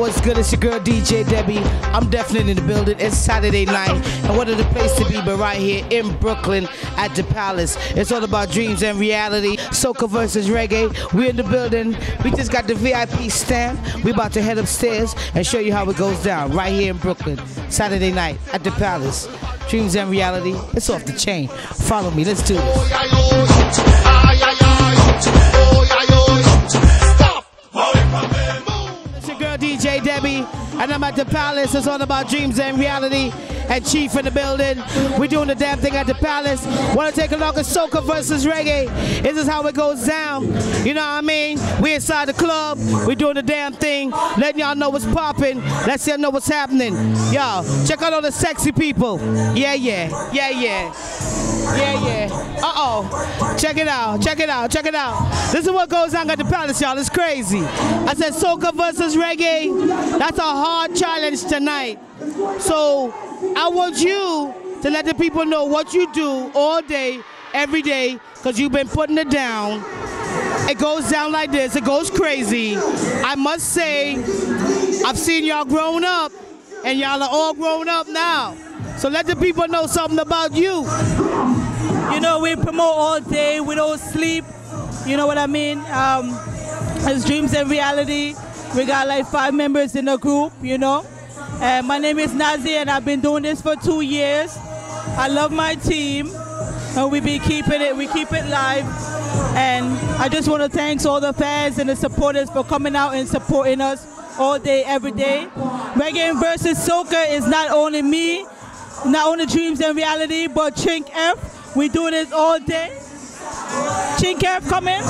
what's good? It's your girl DJ Debbie. I'm definitely in the building. It's Saturday night, and what other place to be but right here in Brooklyn at the Palace. It's all about dreams and reality. Soca versus reggae. We're in the building. We just got the VIP stamp. We about to head upstairs and show you how it goes down right here in Brooklyn. Saturday night at the Palace. Dreams and reality. It's off the chain. Follow me. Let's do this. DJ Debbie, and I'm at the Palace. It's all about dreams and reality. And Chief in the building. We're doing the damn thing at the Palace. Want to take a look at Soca versus Reggae? This is how it goes down. You know what I mean? We inside the club. We're doing the damn thing. Letting y'all know what's popping. Let's y'all know what's happening. Y'all, check out all the sexy people. Yeah, yeah, yeah, yeah. Yeah, yeah. Uh oh. Check it out. Check it out. Check it out. This is what goes on at the palace, y'all. It's crazy. I said soca versus reggae. That's a hard challenge tonight. So I want you to let the people know what you do all day, every day, because you've been putting it down. It goes down like this. It goes crazy. I must say, I've seen y'all grown up, and y'all are all grown up now. So let the people know something about you. You know, we promote all day. We don't sleep. You know what I mean? Um, it's dreams and reality. We got like five members in the group. You know. And my name is Nazi, and I've been doing this for two years. I love my team, and we be keeping it. We keep it live. And I just want to thank all the fans and the supporters for coming out and supporting us all day, every day. Reggae versus Soca is not only me, not only dreams and reality, but Chink Hef. We do this all day. Chink Hef coming.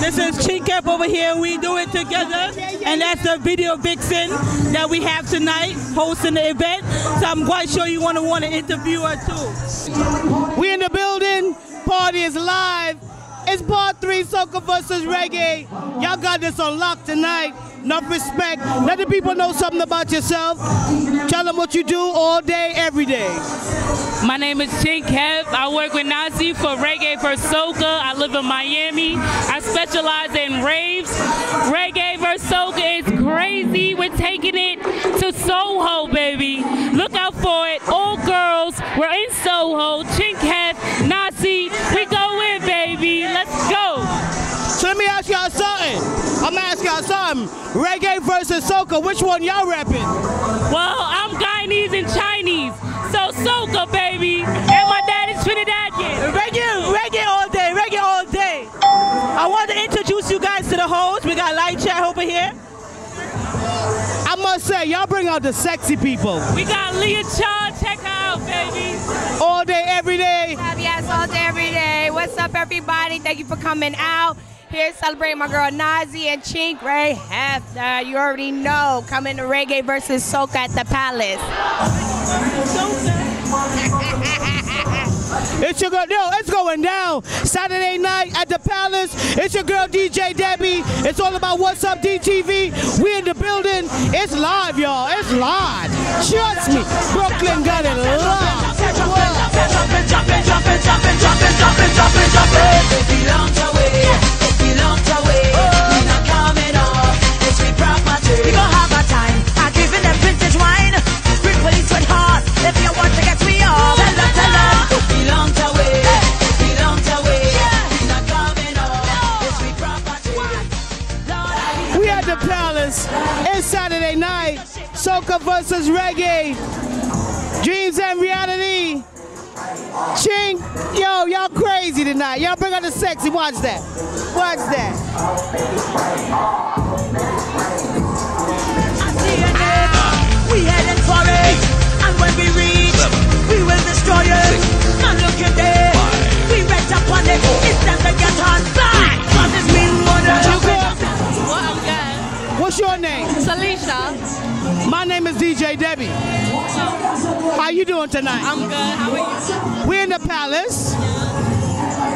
This is Chink Hef over here. We do it together. And that's the video vixen that we have tonight hosting the event. So I'm quite sure you want to want to interview her too. We in the building. Party is live. It's part three, Soca versus Reggae. Y'all got this on lock tonight. Enough respect. Let the people know something about yourself. Tell them what you do all day, every day. My name is Chink Hef. I work with Nazi for Reggae for Soca. I live in Miami. I specialize in raves. Reggae for Soca is crazy. We're taking it to Soho, baby. Look out for it. All girls, we're in Soho. Chink Hef, Nazi, we go baby. Let's go. So let me ask y'all something. I'm gonna ask y'all something. Reggae versus Soca, which one y'all repping? Well, I'm Guyanese and Chinese. So Soca, baby. And my dad is Trinidadian. Reggae, reggae all day, reggae all day. I want to introduce you guys to the host. We got Light Chat over here. I must say, y'all bring out the sexy people. We got Leah Cha. Check her out, baby. All day, every day. Yes, all day, every day. What's up, everybody? Thank you for coming out. Here celebrating my girl Nazi and Chink Ray Hefner. You already know. Coming to Reggae versus Soca at the Palace. It's your girl, yo, it's going down. Saturday night at the Palace. It's your girl DJ Debbie. It's all about What's Up DTV. We in the building. It's live, y'all. It's live. Trust me. Brooklyn got it live. Watch that. Watch that. We headed for it, and when we reach, we will destroy it. Now look at it, we went up it. It's time to get on back. Cause it's me mother. You good? Well, I'm good. What's your name? Salisha. My name is DJ Debbie. How you doing tonight? I'm good. How are you? We're in the Palace.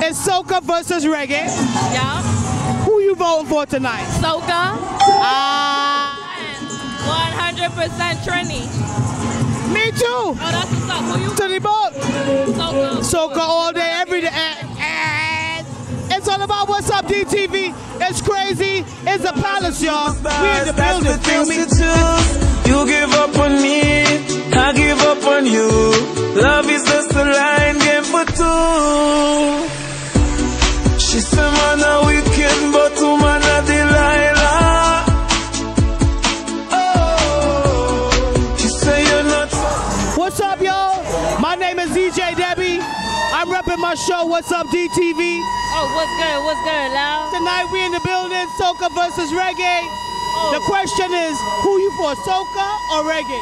It's Soca versus Reggae. Yeah. Who you voting for tonight? Soca. Ah, 100% Trini. me too. Oh, that's what's up. Who you? To the boat. Soca. Soca all day, every day. And- and It's all about what's up, DTV. It's crazy. It's the palace, y'all. We in the building, feel me? You give up on me, I give up on you. Love is just a line game for two. She said, man, a wicked, but woman, a Delilah. Oh, she say you're not. What's up, y'all? My name is DJ Debbie. I'm repping my show, What's Up, DTV. Oh, what's good? What's good, Lau? Tonight we in the building, soca versus reggae. Oh. The question is, who you for, soca or reggae?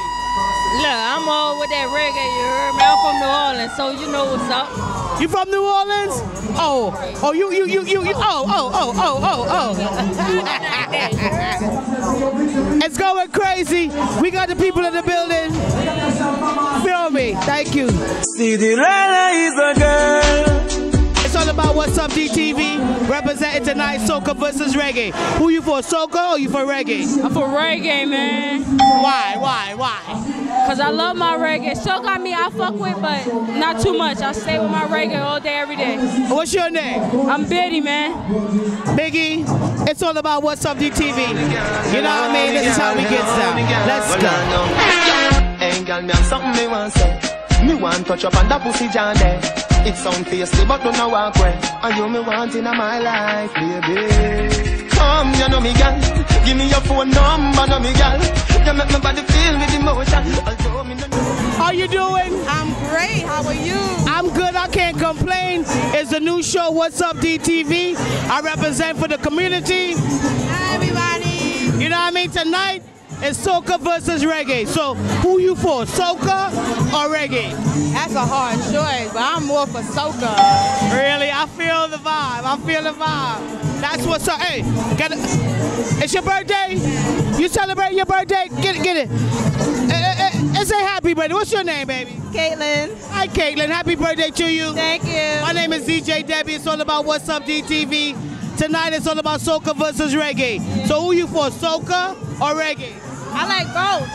Look, I'm all with that reggae, you heard me? I'm from New Orleans, so you know what's up. You from New Orleans? Oh, oh, you, you, you, you, you, oh, oh, oh, oh, oh, oh. it's going crazy. We got the people in the building. Feel me. Thank you. See, Delilah is a girl. It's all about what's up, DTV. Representing tonight, soca versus reggae. Who you for, soca or you for reggae? I'm for reggae, man. Why, why, why? Cause I love my reggae. So got me, I fuck with, but not too much. I stay with my reggae all day, every day. What's your name? I'm Biddy, man. Biggie, it's all about what's up, DTV. You know what I mean? This is how we get down. Let's go. Hey, girl, me have something me want say. Me want touch up on that pussy jam there. It sound tasty, but don't know walk away. And you me want in my life, baby. Come, you know me, girl. Give me your phone number, know me, girl. You make my body feel with emotion. Although me. How you doing? I'm great. How are you? I'm good. I can't complain. It's the new show, What's Up, DTV. I represent for the community. Hi, everybody. You know what I mean? Tonight, it's soca versus reggae. So, who you for, soca or reggae? That's a hard choice, but I'm more for soca. Really? I feel the vibe. I feel the vibe. That's what's up. Hey, get it. It's your birthday. You celebrate your birthday. Get it, get it. Eh, eh, eh, And say happy birthday. What's your name, baby? Caitlin, Hi, Caitlin. Happy birthday to you. thank you. My name is DJ Debbie. It's all about What's Up DTV. Tonight it's all about soca versus reggae. So who you for, soca or reggae? I like both.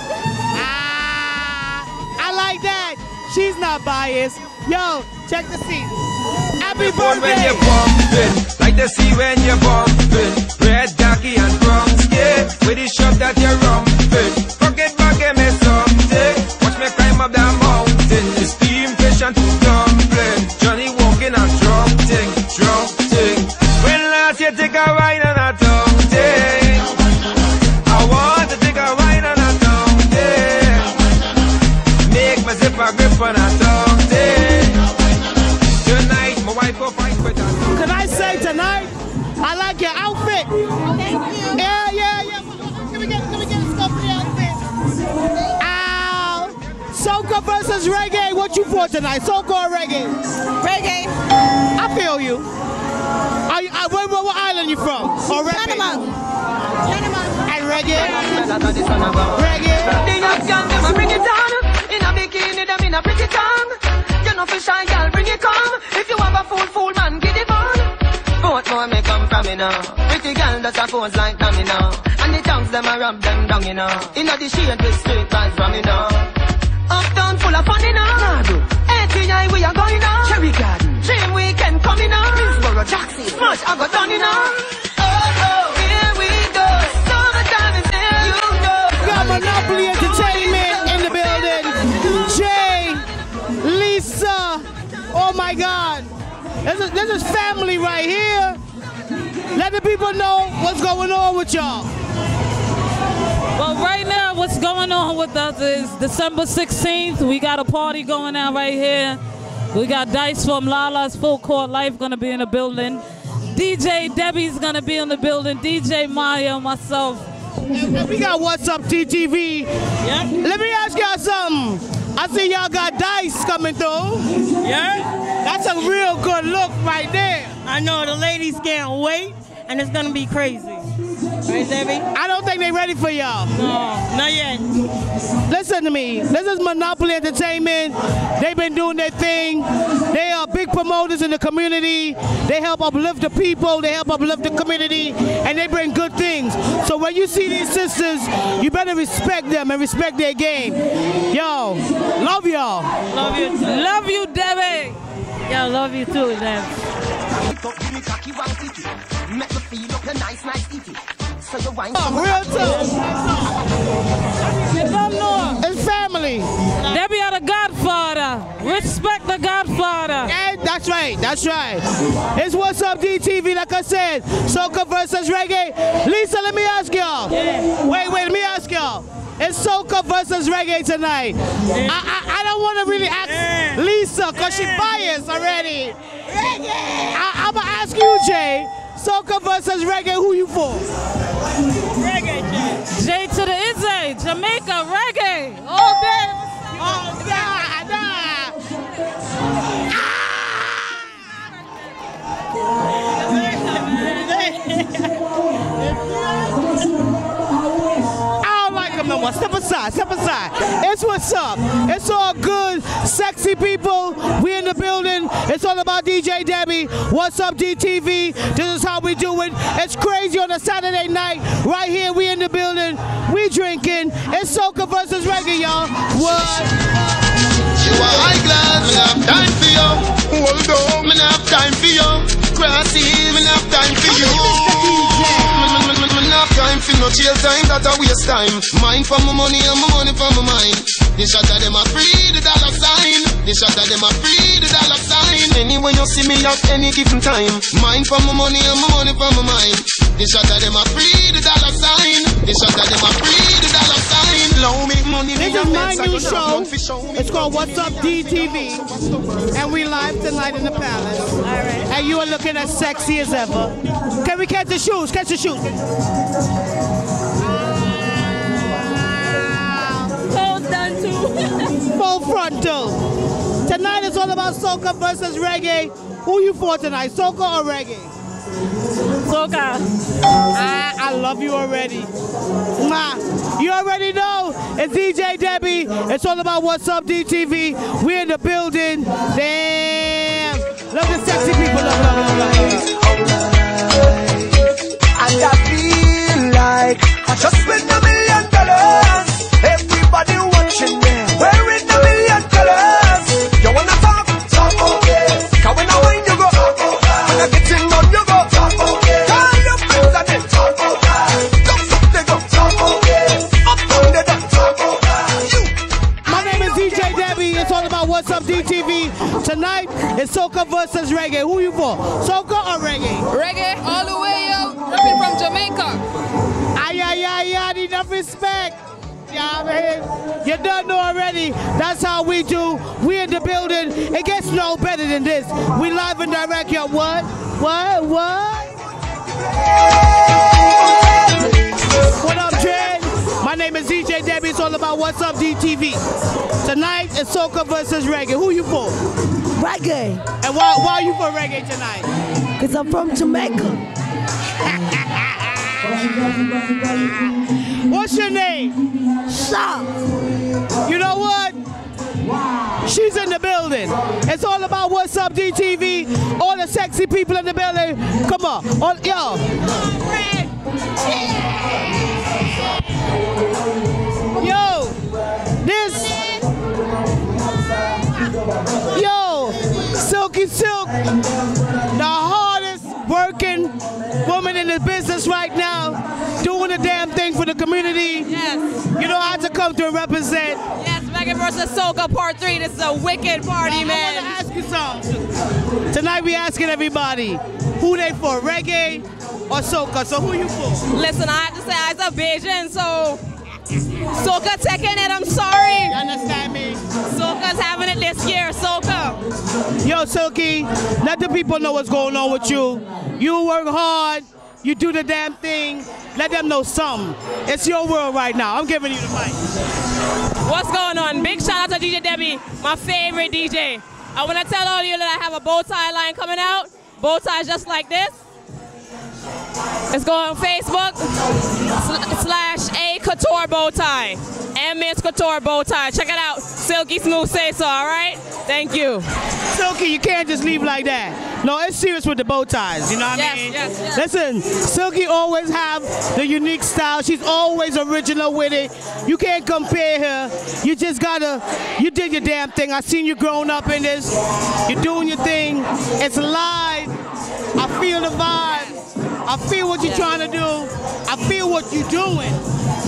Ah, I like that. She's not biased. Yo, check the seat. Happy Phone when birthday. you're bumping, like the sea when you're bumping. Red, darky, and drums, yeah. With the shop that you're rumping. Me something. Watch me climb up that mountain. Steam fish and Reggae. What you for tonight? Soca or reggae? Reggae. I feel you. Are you uh, where, what island you from? Or reggae? Panama. Panama. And reggae? Reggae? The young girl, them a bring it down. In a bikini, them in a pretty tongue. You know for shy girl, bring it come. If you have a fool, fool man, get it on. Both more may come from me now. Pretty girl that's a pose like now. And the tongues them a rub them down, you know. In a the shade with straight vibes from me now. Uptown full of fun, you know. ATI we are going now. Cherry Garden. Dream weekend coming now. Middlesboro, Jackson. Smash, I got done, you know. Oh, oh, here we go. Summertime is here, you know. got Monopoly Entertainment in the building. Jay, Lisa, oh my God. This is, this is family right here. Let the people know what's going on with y'all. Well, right now, what's going on with us is December 16th. We got a party going on right here. We got Dice from Lala's Full Court Life gonna be in the building. DJ Debbie's gonna be in the building. DJ Maya, myself. And we got What's Up DTV. Yeah. Let me ask y'all something. I see y'all got dice coming through. Yeah, That's a real good look right there. I know the ladies can't wait, and it's gonna be crazy. Right, Debbie? I don't think they're ready for y'all. No, not yet. Listen to me. This is Monopoly Entertainment. They've been doing their thing. They are big promoters in the community. They help uplift the people. They help uplift the community, and they bring good things. So when you see these sisters, you better respect them and respect their game. Yo, love y'all. Love you. Love you, Debbie. Yeah, love you too, Deb. It up, give me cocky one titty. Make me feel up your nice, nice titty. Oh, real talk. You don't know. It's family. Debbie are the Godfather. Respect the Godfather. Yeah, that's right. That's right. It's What's Up DTV, like I said. Soca versus reggae. Lisa, let me ask y'all. Wait, wait, let me ask y'all. It's Soca versus reggae tonight. I, I, I don't want to really ask Lisa because she biased already. I, I'm going to ask you, Jay. Soca versus reggae, who you for? Reggae, J to the Izzy, Jamaica, reggae, all day. Oh, nah, nah. I don't like them no more. Step aside, step aside. It's what's up. It's all good, sexy people. We in the building. It's all about DJ Debbie. What's up, DTV? This is how we do it. It's crazy on a Saturday night. Right here, we in the building. We drinking. It's Soca versus reggae, y'all. What? You are high class, me have time for you. Hold on, me have time for you. Grassy, me have time for you. Me have time for no jail time, that a waste time. Mine for my money and my money for my mind. The shot of them a free the dollar sign. The shot of them a free the dollar sign. Anyway you see me at any given time. Mine for my money and my money for my mind. The shot of them a free the dollar sign. The shot of them a free the dollar sign. Low me money, This is my new show. none for show me. It's called What's Up DTV. And we live tonight in the palace. All right. And you are looking as sexy as ever. Can we catch the shoes? Catch the shoes. Full. Tonight is all about soca versus reggae. Who you for tonight, soca or reggae? Soca. I, I love you already. Ma, you already know. It's DJ Debbie. It's all about What's Up DTV. We're in the building. Damn. Love the sexy people. Love, love, love, love. And I feel like I just win a million dollars. Everybody watching me, wearing soca versus reggae. Who you for? Soca or reggae? Reggae all the way out. Ripping from Jamaica. Ay, ay, ay, ay, enough respect. Yeah, man. You don't know already. That's how we do. We in the building. It gets no better than this. We live and direct. Yo, what? What? What? What up, Dread? My name is DJ Debbie. It's all about What's Up DTV. Tonight it's soca versus reggae. Who you for? Reggae, And why, why are you for reggae tonight? because I'm from Jamaica. What's your name? Shop. You know what? She's in the building. It's all about what's up, DTV. All the sexy people in the building. Come on. All, yo. Yo. This. Yo. Silky Silk. The hardest working woman in the business right now. Community. Yes. You know how to come to represent. Yes, Megan versus Soca Part 3. This is a wicked party, I man. want to ask you something. Tonight we asking everybody who they for, reggae or Soca? So who you for? Listen, I have to say, I'm a Bajan, so Soca taking it, I'm sorry. You understand me? Soca's having it this year, Soca. Yo, Silky, let the people know what's going on with you. You work hard. You do the damn thing. Let them know something. It's your world right now. I'm giving you the mic. What's going on? Big shout out to DJ Debbie, my favorite DJ. I want to tell all of you that I have a bow tie line coming out. Bow ties just like this. It's going on Facebook sl- slash A Couture Bow Tie. M is Couture Bow Tie. Check it out. Silky Smooth say so, all right? Thank you. Silky, you can't just leave like that. No, it's serious with the bow ties. You know what Yes, I mean? yes, yes. Listen, Silky always have the unique style. She's always original with it. You can't compare her. You just gotta. You did your damn thing. I seen you growing up in this. You're doing your thing. It's live. I feel the vibe. I feel what you're trying to do. I feel what you're doing.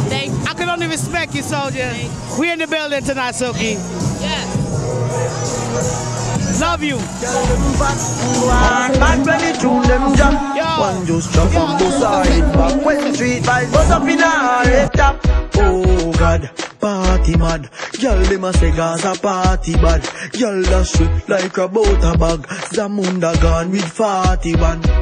Thank I can only respect you, soldier. We in the building tonight, Silky. Love you. Bad when tune them jump One just drop on both side back When street vibes buzz up in a top. Oh God, party mad. Girl them a say Gaza party bad. Girl dash sweet like a butter bag. Zamunda gone with 41 I grade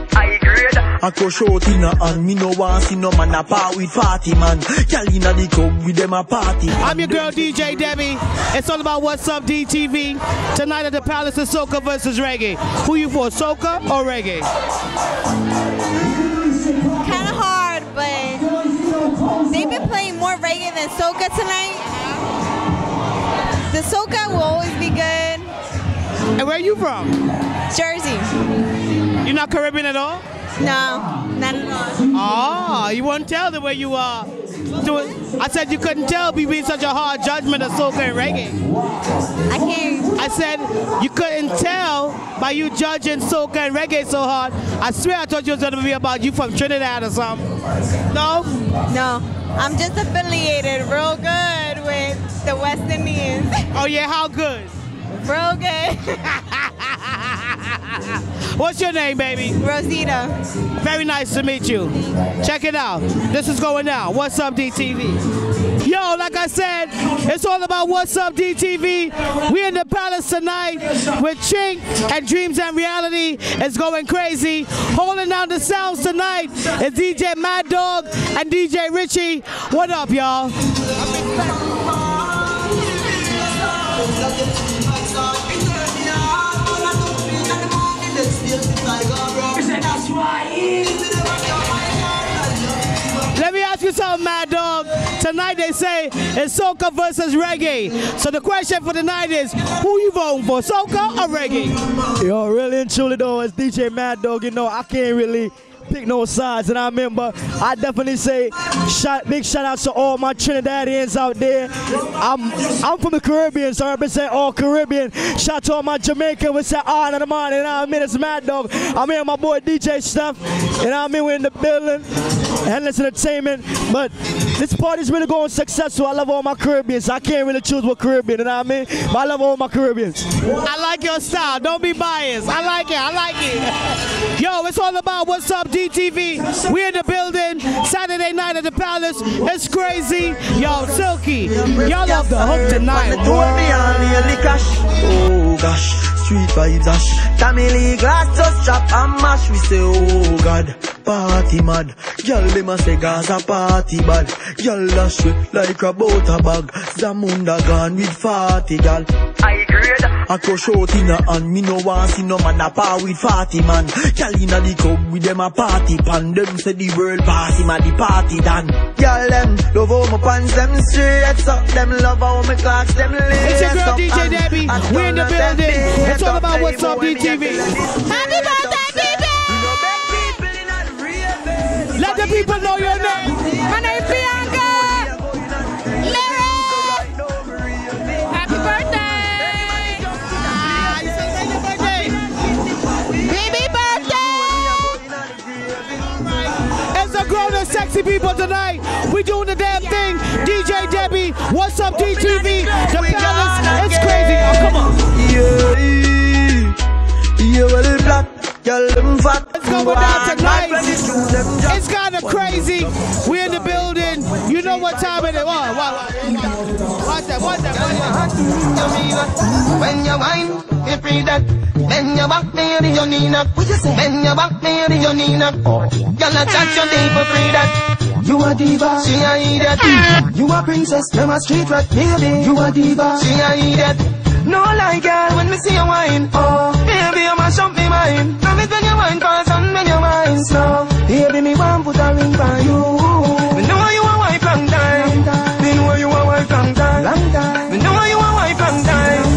I crush out in a hand Me no want see no man a part with 40 man Girl inna the club with them a party I'm your girl DJ Debbie. It's all about what's up DTV. Tonight at the Palace of Soca versus Reggae. Who you for, Soca or Reggae? Kind of hard, but they've been playing more reggae than soca tonight. The soca will always be good. And where are you from? Jersey. You're not Caribbean at all? No, not at all. Oh, you won't tell the way you are. doing. I said you couldn't tell me being such a hard judgment of soca and reggae. I can't. I said you couldn't tell by you judging soca and reggae so hard. I swear I thought you was gonna be about you from Trinidad or something. No? No. I'm just affiliated real good with the West Indians. Oh yeah, how good? Real good. What's your name, baby? Rosita. Very nice to meet you. Check it out. This is going down. What's up, DTV? Yo, like I said, it's all about What's Up, DTV. We in the palace tonight with Chink and Dreams and Reality. It's going crazy. Holding down the sounds tonight is DJ Mad Dog and DJ Richie. What up, y'all? Tonight they say it's soca versus reggae. So the question for tonight is, who you voting for, soca or reggae? Yo, really and truly though, as DJ Mad Dog, you know, I can't really pick no sides, and I remember I definitely say shout, big shout out to all my Trinidadians out there. I'm I'm from the Caribbean, so I represent all Caribbean. Shout out to all my Jamaican, we say on and on, and I mean it's Mad Dog. I'm here with my boy DJ Stuff, and I mean we're in the building, Endless Entertainment, but this party's really going successful. I love all my Caribbeans. I can't really choose what Caribbean, you know what I mean? But I love all my Caribbeans. I like your style. Don't be biased. I like it. I like it. Yo, it's all about what's up, DTV. We in the building. Saturday night at the Palace. It's crazy. Yo, Silky. Y'all love the hook tonight. Oh gosh, street vibes ash. Tammy Lee glass just chop and mash. We say, oh God, party mad. Girl, them a say Gaza party bad. Girl, dash it like a butter bag. Zamunda gone with 40 gal. I grade. I crush out in a hand. Me no want see no man a par with 40 man. Girl inna the club with them a party pan. Them say the world party man the party done. Girl them love how my pants them straight up. Them love how my clocks them lace It's your girl. DJ Debbie. We in the turn up them building. feet It's all about what's up, Playboy, me a DTV. Happy birthday, the people know your name. My name is Bianca. Lyric. Happy birthday. Baby birthday. It's a grown and sexy people tonight. We doing the damn thing. DJ Debbie, what's up, DTV? The Palace, it's crazy. Oh, come on. Yeah, yeah, well, black, girl, them fat. It's going down tonight. It's of crazy. We in the building. You know what time it is. What, what, what, what that, what that, what. When you wine, you free that. Bend your back, baby, you need a. Bend your back, baby, you need. Oh. Girl, I touch your day free that. You a diva, she a idiot. You a princess, them a street rat, baby. You a diva, she a idiot. No lie, girl, when me see you wine, oh, baby, you mash up me mind. Love it when you wine fast and when you wine slow. Baby, me want put a ring for you. Me know you a wife long time. Me know you a wife long time. Long time. Me know you a wife long time.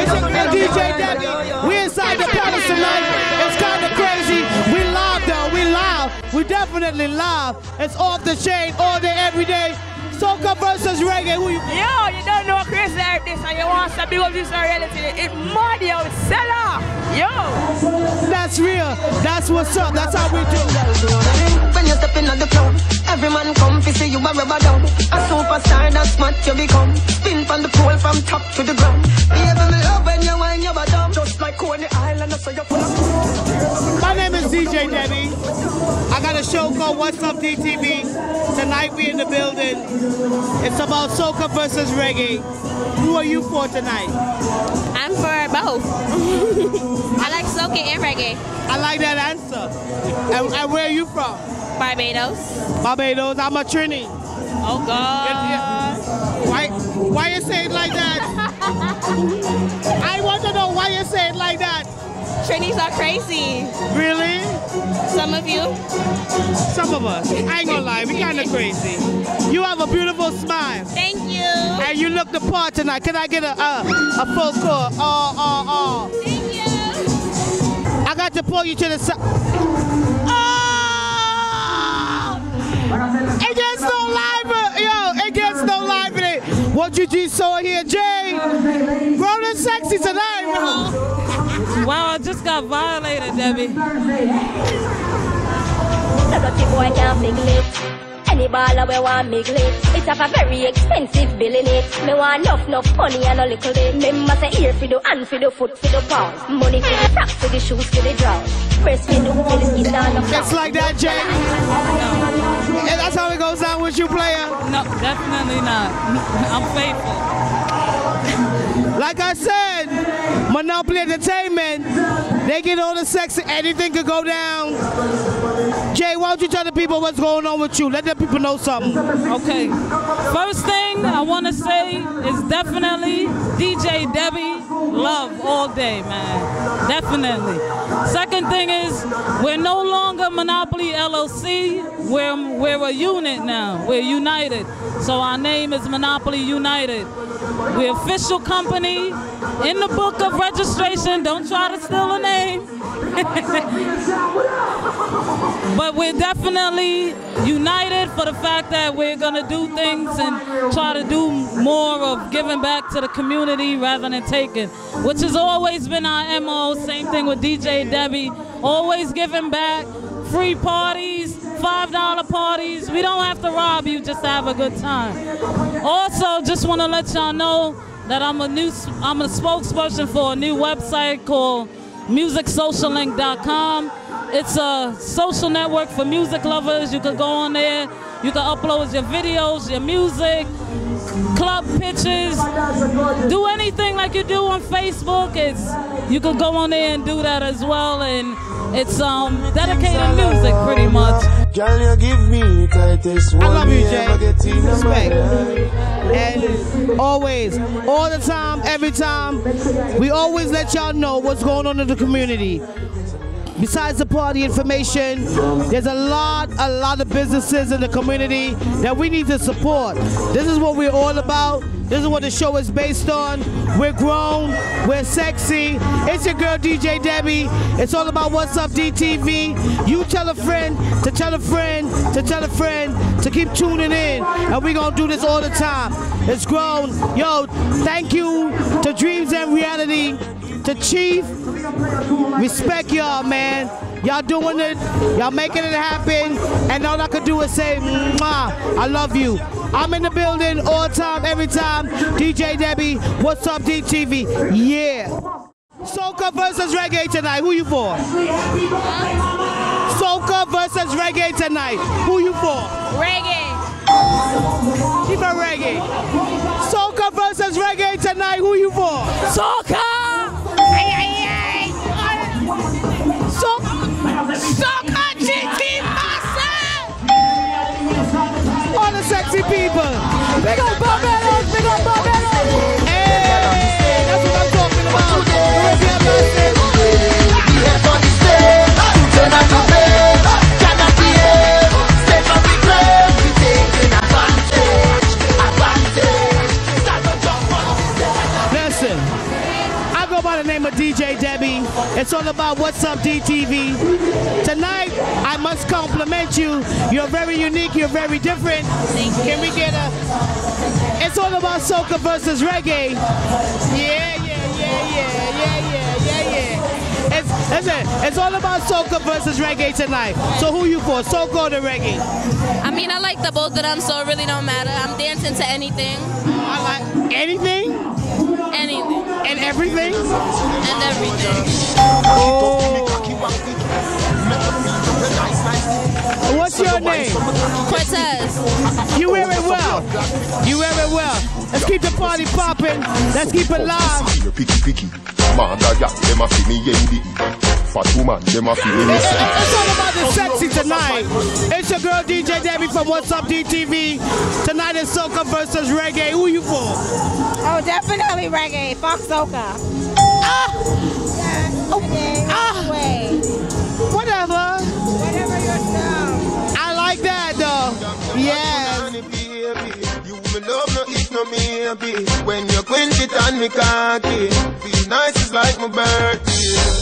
It's your girl DJ Debbie. We inside the palace tonight. It's kind of crazy. We live though. We live. We definitely live. It's off the chain all day, every day. Soca versus reggae. Who you? Yo, you don't know Chris like this and you want to big up this reality. It mad yo, seller. Yo. That's real. That's what's up. That's how we do. When you step in on the club, every man come to see you a rubber down. A superstar, that's what you become. Spin from the pole from top to the ground. Baby, me love when you wind your bottom. Just like Coney Island, so you're full of DJ Debbie. I got a show called What's Up DTV. Tonight we in the building. It's about soca versus reggae. Who are you for tonight? I'm for both. I like soca and reggae. I like that answer. And, and where are you from? Barbados. Barbados. I'm a Trini. Oh God. Why? Why you say it like that? I want to know why you say it like that. Trinis are crazy. Really? Some of you. Some of us. I ain't gonna lie, we kind of crazy. You have a beautiful smile. Thank you. And you look the part tonight. Can I get a a, a full score? Oh, oh, oh. Thank you. I got to pull you to the side. Oh! It gets no liver, yo. It gets no liver. What you just saw here, Jay? Rolling sexy tonight, bro. Wow, I just got violated, Debbie. The dirty boy can't mingle it. Any baller we want mingle it. It's have a very expensive bill in it. Me want enough, enough money and a little bit. Remember say ear for the hand for the foot for the paws. Money for the socks for the shoes for the drawers. Breast for the for the skin down the Just like that, Jay. No. And that's how it goes down with you, player. No, definitely not. I'm faithful. Like I said, Monopoly Entertainment, they get all the sex, anything could go down. Jay, why don't you tell the people what's going on with you? Let the people know something. Okay. First thing I want to say is definitely DJ Debbie love all day, man. Definitely. Second thing is we're no longer Monopoly LLC. We're we're a unit now. We're united. So our name is Monopoly United. We're official company in the book of registration. Don't try to steal a name. but we're definitely united for the fact that we're going to do things and try to do more of giving back to the community rather than taking, which has always been our MO. Same thing with DJ Debbie, always giving back. Free parties, $5 parties. We don't have to rob you, just to have a good time. Also, just want to let y'all know that I'm a new I'm a spokesperson for a new website called musicsociallink.com. It's a social network for music lovers. You can go on there. You can upload your videos, your music, club pictures, do anything like you do on Facebook. It's you can go on there and do that as well, and it's um dedicated music pretty much. Girl, you give me tightest one I love you, Jay. ever get in my Respect. And always, all the time, every time, we always let y'all know what's going on in the community. Besides the party information, there's a lot, a lot of businesses in the community that we need to support. This is what we're all about. This is what the show is based on. We're grown, we're sexy. It's your girl DJ Debbie. It's all about what's up DTV. You tell a friend to tell a friend to tell a friend to keep tuning in. And we're gonna do this all the time. It's grown. Yo, thank you to Dreams and Reality, to Chief. Respect y'all, man. Y'all doing it. Y'all making it happen. And all I could do is say, Mwah, I love you. I'm in the building all time, every time. DJ Debbie, what's up, DTV? Yeah. Soca versus reggae tonight. Who you for? Soca versus reggae tonight. Who you for? Reggae. Keep it reggae. Soca versus reggae tonight. Who you for? Soca. Soca GT all the sexy people. Big up Barbados, big up Barbados. Hey, that's what I'm talking about. Caribbean massive. Listen, I go by the name of DJ Debbie. It's all about what's up DTV. Very unique. You're very different. Can we get a? It's all about soca versus reggae. Yeah, yeah, yeah, yeah, yeah, yeah, yeah, yeah. It's, listen, it's all about soca versus reggae tonight. So who you for, soca or the reggae? I mean, I like the both of them, so it really don't matter. I'm dancing to anything. I like anything. Anything. And everything. And everything. Oh. What's your name? Cortez. You wear it well. You wear it well. Let's keep the party popping. Let's keep it live. You picky picky. Mother gal, them a fi me yendi. Fat woman, them a fi me It's, it's all about the sexy tonight. It's your girl DJ Debbie from What's Up DTV. Tonight is soca versus reggae. Who you for? Oh, definitely reggae. Fuck soca. Ah! ah. Way. Whatever. Whatever yourself. Yes. You me love no eat no maybe When you quench it on me cocky Feel nice it's like my birthday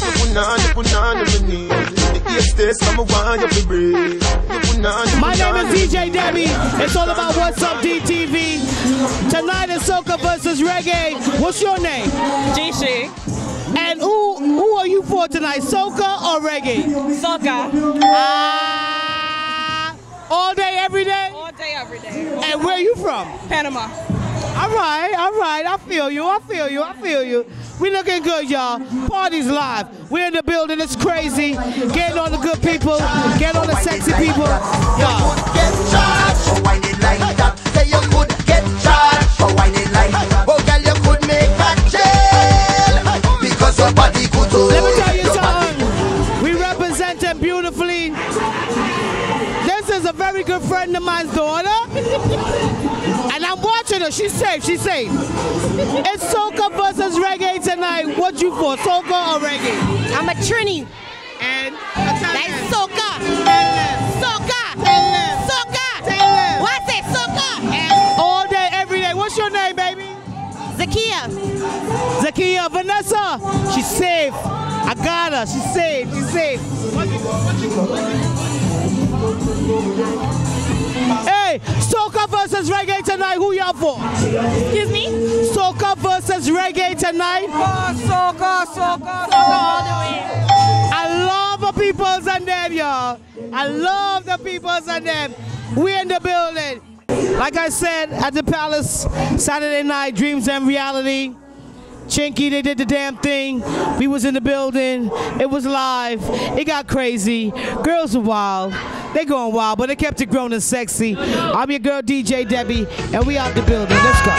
You put on, you put on me knee The east taste come want you to breathe You put on, My name is DJ Debbie. It's all about What's Up DTV. Tonight is soca versus reggae. What's your name? Jishi. And who who are you for tonight? Soca or reggae? Soca. Ah, And where you from? Panama. All right, all right. I feel you. I feel you. I feel you. We looking good, y'all. Party's live. We're in the building. It's crazy. Getting on the good people. Get on the sexy people. Y'all. Get charged for whining like that. Say you could get charged for whining like that. Oh, girl, you could make a jail because your body could. Let me tell you something. We represent them beautifully. This is a very good friend of mine's daughter. And I'm watching her. She's safe. She's safe. It's soca versus reggae tonight. What you for? Soca or reggae? I'm a Trini. And That's soca. Soca. Soca. What's it? Soca. all day, every day. What's your name, baby? Zakia. Zakia, Vanessa. She's safe. I got her. She's safe. She's safe. Hey, soca versus reggae tonight. Who y'all for? Excuse me? Soca versus reggae tonight. Oh, soca, soca, soca all the way. I love the peoples and them, y'all. I love the peoples and them. We in the building. Like I said, at the Palace, Saturday night, Dreams and Reality. Chinky, they did the damn thing. We was in the building. It was live. It got crazy. Girls are wild. They going wild, but they kept it grown and sexy. I'm your girl DJ Debbie, and we out the building. Let's go.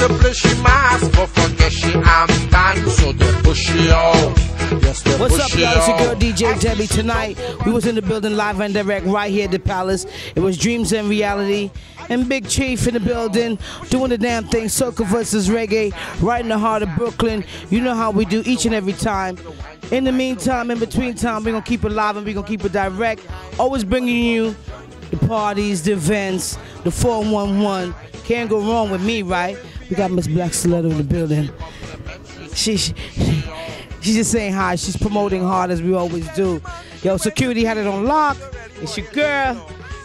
She to play she mask, but forget she am done, so they push she out. Yes, they What's up, y'all? It's your girl DJ Debbie. Tonight, we was in the building live and direct right here at the Palace. It was Dreams and Reality. And Big Chief in the building, doing the damn thing, soca versus reggae, right in the heart of Brooklyn. You know how we do each and every time. In the meantime, in between time, we're gonna keep it live and we're gonna keep it direct. Always bringing you the parties, the events, the 411. Can't go wrong with me, right? We got Miss Black Stiletto in the building. She, she, she's just saying hi. She's promoting hard as we always do. Yo, security had it on lock. It's your girl.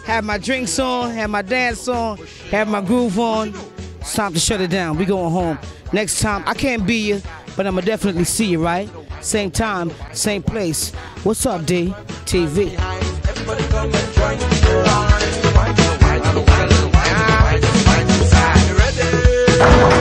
Had my drinks on, had my dance on, had my groove on. It's time to shut it down. We going home. Next time, I can't be you, but I'ma definitely see you, right? Same time, same place. What's up, D? TV. Ready?